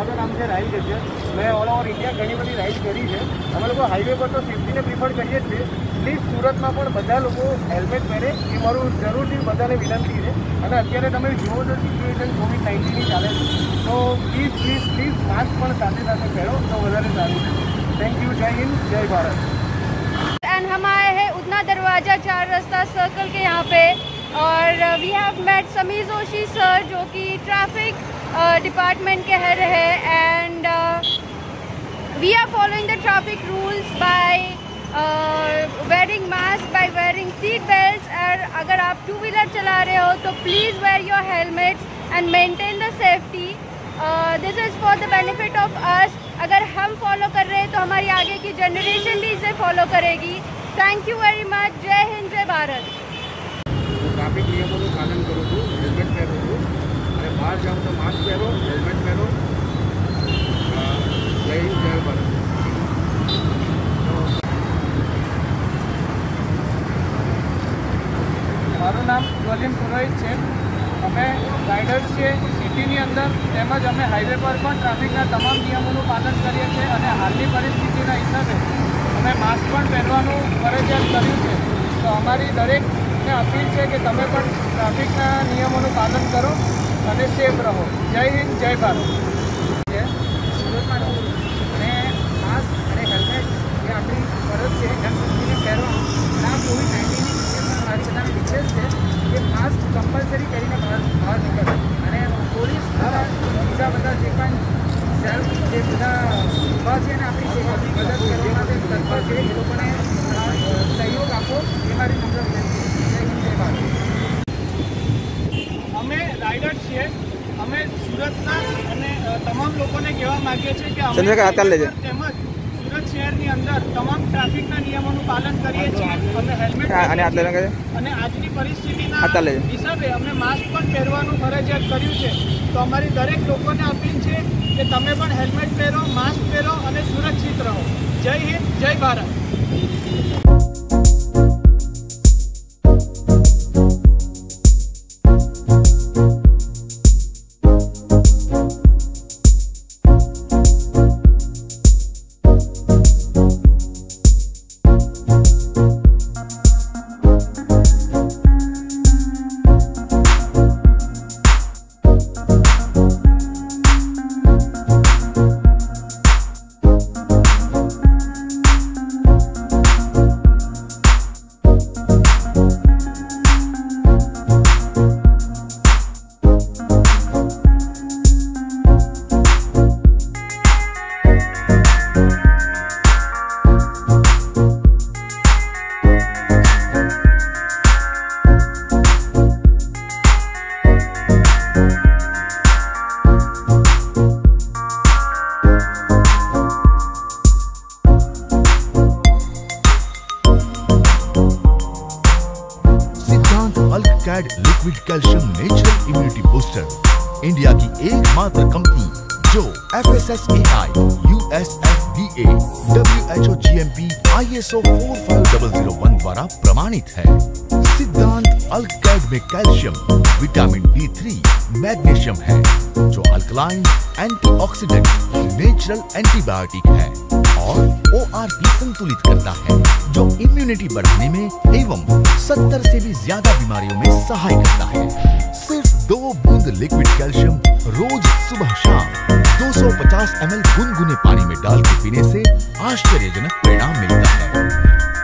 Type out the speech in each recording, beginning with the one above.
મારું નામ છે રાહિલ ગજ્જર મેં ઓલ ઓવર ઇન્ડિયા ઘણી બધી રાઇડ કરી છે અમે લોકો હાઈવે પર તો સેફટીને પ્રિફર કરીએ જ છીએ પ્લીઝ સુરતમાં પણ બધા લોકો હેલ્મેટ પહેરે એ મારું જરૂરથી બધાને વિનંતી છે અને અત્યારે તમે જુઓ છો સિચ્યુએશન કોવિડ નાઇન્ટીનની ચાલે છે તો પ્લીઝ પ્લીઝ પ્લીઝ માસ્ક પણ સાથે સાથે પહેરો તો વધારે સારું છે થેન્ક યુ જય હિન્દ જય ભારત एंड हम आए हैं उतना दरवाज़ा चार रास्ता सर्कल के यहाँ पे और we have met Sameer Joshi sir जो कि ट्रैफिक डिपार्टमेंट के head है and we are following the traffic rules by wearing mask by wearing seat belt और अगर आप टू व्हीलर चला रहे हो तो please wear your helmets and maintain the safety this is for the benefit of us अगर हम follow कर रहे हैं तो हमारी आगे की जनरेशन भी इसे फॉलो करेगी. थैंक यू वेरी मच जय हिंद, जय भारत. तो पालन करो तो हेलमेट पहनो। બહાર જાઉં તો માસ્ક પહેરો હેલ્મેટ પહેરો. જય હિન્દ મારું નામ વલીમ પુરોહિત છે. અમે રાઇડર્સ છીએ સિટીની અંદર, તેમજ અમે હાઈવે પર પણ ટ્રાફિકના તમામ નિયમોનું પાલન કરીએ છીએ અને હાલની પરિસ્થિતિના હિસાબે અમે માસ્ક પણ પહેરવાનું ફરજિયાત કર્યું છે. તો અમારી દરેકને અપીલ છે કે તમે પણ ટ્રાફિકના નિયમોનું પાલન કરો. અને સેફ રહો. જય હિન્દ, જય ભારત. સુરતમાં રહું. અને માસ્ક અને હેલ્મેટ જે આપણી ફરજ છે. એમ આ કોવિડ નાઇન્ટીનની સિચ્યુએશનમાં મારી બધાને છે કે માસ્ક કમ્પલસરી પહેરીને બહાર બહાર નીકળે. અને પોલીસ બીજા બધા જે પણ સેલ્ફ જે બધા ઊભા છે અને આપણી મદદ કરવા માટે તત્પર છે, એ લોકોને અ, સહયોગ આપો એ મારી નમ્ર વિનંતી છે જય હિન્દ જય ભારત અમે રાઇડર છીએ અમે સુરતના અને તમામ લોકોને કહેવા માંગીએ છીએ કે અમે. તેમજ સુરત શહેરની અંદર તમામ ટ્રાફિકના નિયમોનું પાલન કરીએ છીએ અમે હેલ્મેટ અને આજની પરિસ્થિતિના. હિસાબે અમે માસ્ક પણ પહેરવાનું ફરજિયાત કર્યું છે તો અમારી દરેક લોકોને અપીલ છે કે તમે પણ હેલ્મેટ પહેરો માસ્ક પહેરો અને સુરક્ષિત રહો જય હિન્દ જય Bharat CAD liquid calcium natural immunity booster India की एकमात्र कंपनी जो F S S A I U S S D A W H O G M P I S O four five double zero one द्वारा प्रमाणित है। सिद्धांत अल्कैड में calcium, vitamin D three magnesium है, जो अल्कलाइन एंटीऑक्सीडेंट, नेचुरल एंटीबायोटिक है। और ओ संतुलित करता है, जो इम्यूनिटी बढ़ाने में एवं 70 से भी ज़्यादा बीमारियों में सहाय करता है। सिर्फ़ दो बूंद लिक्विड कैल्शियम रोज सुबह शाम 250 एल गुनगुने पानी में डाल के पीने से आश्चर्यजनक परिणाम मिलता है।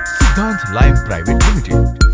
सिद्धांत लाइफ प्राइवेट लिमिटेड